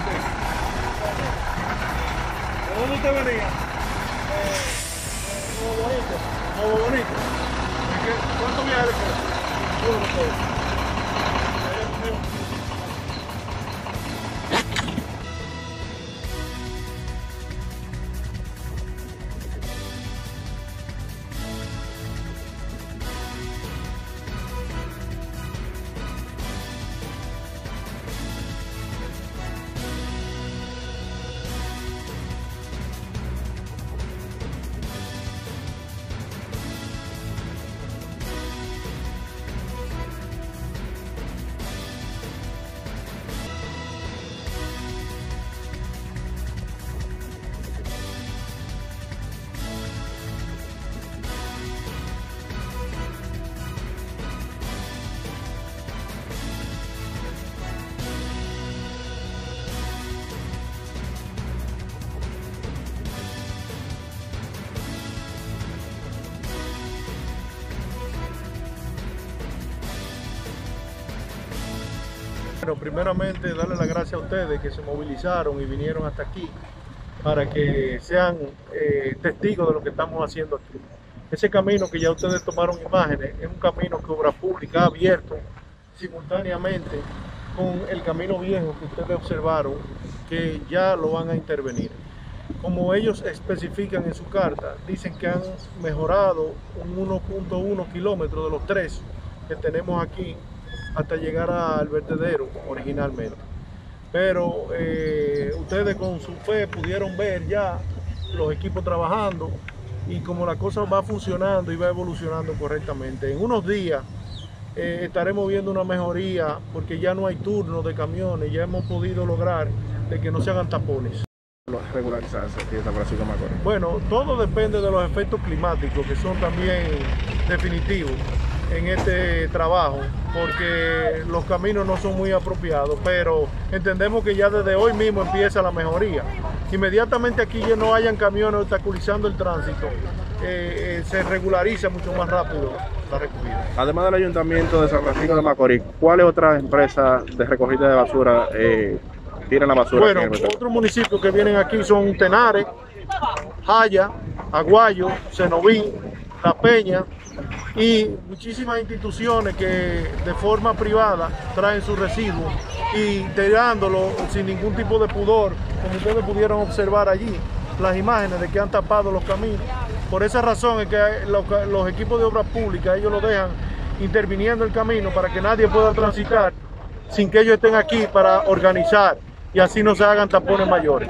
usted? ¿De dónde usted venía? Nuevo Bonito. Nuevo Bonito. ¿Cuántos viajes? Uno Bueno, primeramente darle las gracias a ustedes que se movilizaron y vinieron hasta aquí para que sean eh, testigos de lo que estamos haciendo aquí. Ese camino que ya ustedes tomaron imágenes es un camino que Obra Pública ha abierto simultáneamente con el camino viejo que ustedes observaron que ya lo van a intervenir. Como ellos especifican en su carta, dicen que han mejorado un 1.1 kilómetros de los tres que tenemos aquí hasta llegar al vertedero originalmente. Pero eh, ustedes con su fe pudieron ver ya los equipos trabajando y como la cosa va funcionando y va evolucionando correctamente. En unos días eh, estaremos viendo una mejoría porque ya no hay turnos de camiones, ya hemos podido lograr de que no se hagan tapones. regularizarse aquí en San Francisco Macorís? Bueno, todo depende de los efectos climáticos que son también definitivos en este trabajo porque los caminos no son muy apropiados, pero entendemos que ya desde hoy mismo empieza la mejoría. Inmediatamente aquí ya no hayan camiones obstaculizando el tránsito, eh, eh, se regulariza mucho más rápido la recogida. Además del Ayuntamiento de San Francisco de Macorís, ¿cuáles otras empresas de recogida de basura eh, tienen la basura? Bueno, otros municipios que vienen aquí son Tenares, Jaya, Aguayo, Cenoví, La Peña, y muchísimas instituciones que de forma privada traen sus residuos y tirándolo sin ningún tipo de pudor, como ustedes pudieron observar allí, las imágenes de que han tapado los caminos. Por esa razón es que los, equipos de obras públicas, ellos lo dejan interviniendo el camino para que nadie pueda transitar sin que ellos estén aquí para organizar y así no se hagan tapones mayores.